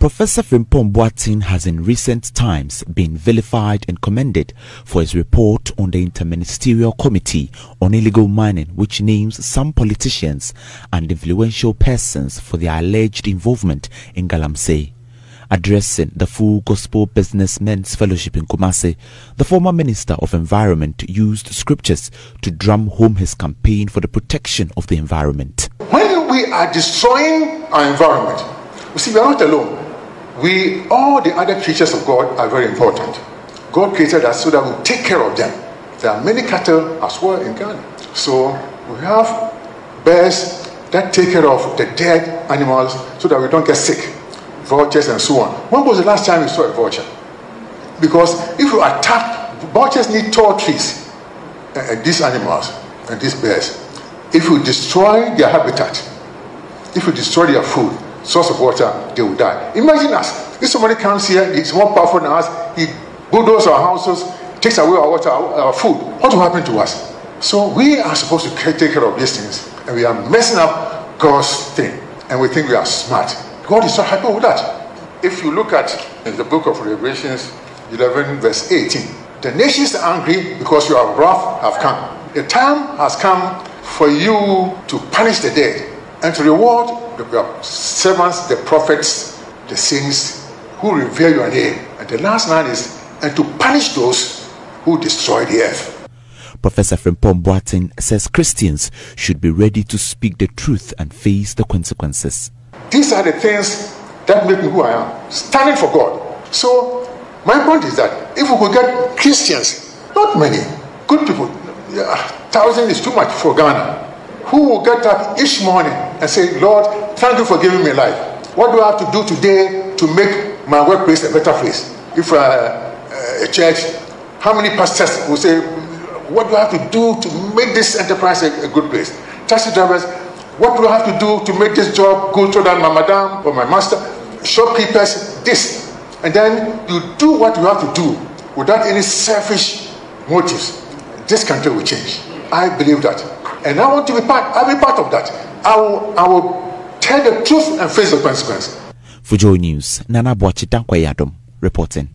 Professor Frimpong Boateng has in recent times been vilified and commended for his report on the Interministerial Committee on Illegal Mining, which names some politicians and influential persons for their alleged involvement in Galamsey. Addressing the Full Gospel Businessmen's Fellowship in Kumasi, the former Minister of Environment used scriptures to drum home his campaign for the protection of the environment. When we are destroying our environment, we see we are not alone we all the other creatures of God are very important. God created us so that we take care of them. There are many cattle as well in Ghana. So we have bears that take care of the dead animals so that we don't get sick, vultures and so on. When was the last time you saw a vulture? Because if you attack, vultures need tall trees, and, and these animals and these bears. If you destroy their habitat, if you destroy their food, source of water, they will die. Imagine us. If somebody comes here, he's more powerful than us, he bulldozes our houses, takes away our water, our, food. What will happen to us? So we are supposed to take care of these things, and we are messing up God's thing, and we think we are smart. God is not happy with that. If you look at the book of Revelations 11, verse 18, the nations are angry because your wrath have come. The time has come for you to punish the dead and to reward the servants, the prophets, the saints who revere your name. And the last line is, and to punish those who destroy the earth. Professor Frimpong Boateng says Christians should be ready to speak the truth and face the consequences. These are the things that make me who I am, standing for God. So, my point is that if we could get Christians, not many, good people, yeah, thousand is too much for Ghana who will get up each morning and say, Lord, thank you for giving me life. What do I have to do today to make my workplace a better place? If uh, uh, a church, how many pastors will say, What do I have to do to make this enterprise a, a good place? Taxi drivers, what do I have to do to make this job good so that my madam or my master, shopkeepers, this. And then you do what you have to do without any selfish motives. This country will change. I believe that. And I want to be part, I'll be part of that. I will, I will tell the truth and face the consequences. For Joy News, Nana Boachi Dankwa Yadom reporting.